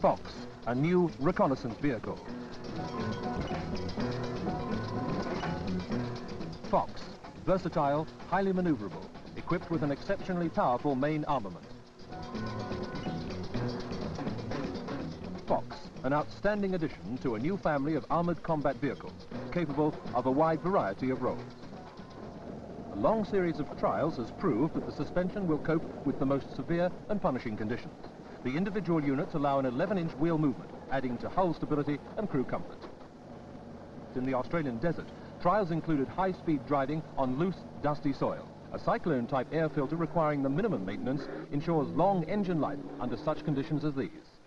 Fox, a new reconnaissance vehicle. Fox, versatile, highly maneuverable, equipped with an exceptionally powerful main armament. Fox, an outstanding addition to a new family of armoured combat vehicles, capable of a wide variety of roles. A long series of trials has proved that the suspension will cope with the most severe and punishing conditions. The individual units allow an 11-inch wheel movement, adding to hull stability and crew comfort. In the Australian desert, trials included high-speed driving on loose, dusty soil. A cyclone-type air filter requiring the minimum maintenance ensures long engine life under such conditions as these.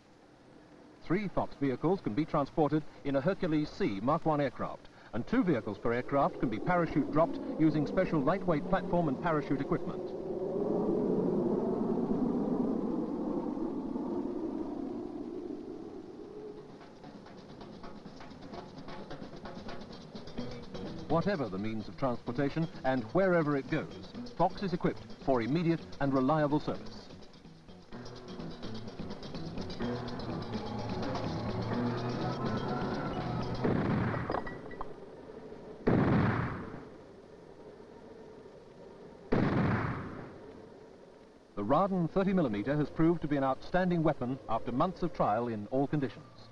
Three Fox vehicles can be transported in a Hercules C Mark I aircraft, and two vehicles per aircraft can be parachute dropped using special lightweight platform and parachute equipment. Whatever the means of transportation and wherever it goes, Fox is equipped for immediate and reliable service. The Rarden 30mm has proved to be an outstanding weapon after months of trial in all conditions.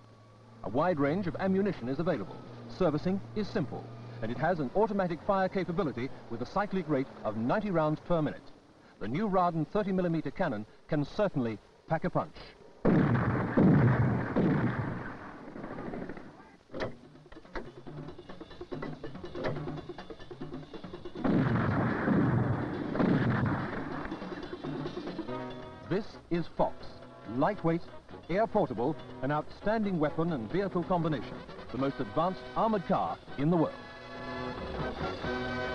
A wide range of ammunition is available. Servicing is simple, and it has an automatic fire capability with a cyclic rate of 90 rounds per minute. The new Rarden 30mm cannon can certainly pack a punch. This is Fox, lightweight, air portable, an outstanding weapon and vehicle combination, the most advanced armoured car in the world. Thank you.